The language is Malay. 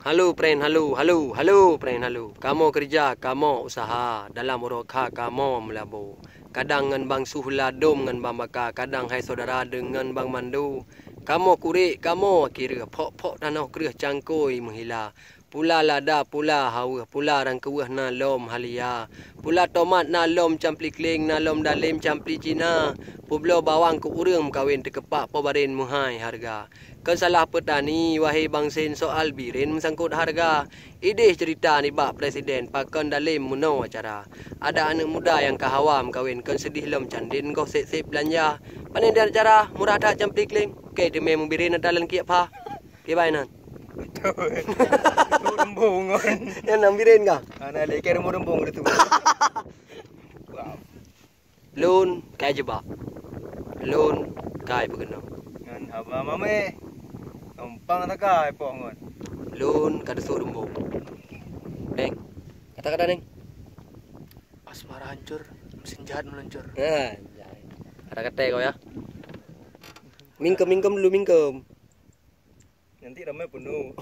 Halo friend, halo, halo, halo friend, halo. Kamu kerja, kamu usaha. Dalam urokha kamu melabu. Kadang ngan bang suhla dom ngan bang baka. Kadang hai saudara dengan bang mandu. Kamu kurik, kamu kira. Pok-pok tanah kerih cangkoi menghila. Pula lada, pula hawa, pula rang kewah na lom halia. Pula tomat na lom campli kling, na lom dalim campli cina. Publo bawang ke urang kawin terkepak pobarin muhai harga. Kau salah petani, wahai bangsin soal birin sangkut harga. Ide cerita ni bak presiden, pakon dalim muno acara. Ada anak muda yang kahawam kawin, kau sedih lom candin, kau sip-sip belanja. Panen dia acara, murah tak jam pikling. Okey, dia memang birin dalam kiap pa. Okey, baik nan. Betul. Rembung kan. Yang nak birin kah? Ana lek kira rembung dia tu. Wow. Lun, kaya jebak. Lun, kaya berkenal. Ngan haba mame. Gampang tak kai pok ngon. Lun, kada suruh rumbung. Neng, kata-kata neng. Asmara hancur, mesin jahat meluncur. Ha, kata-kata kau ya. Mingkem, mingkem dulu, mingkem. Nanti ramai penuh.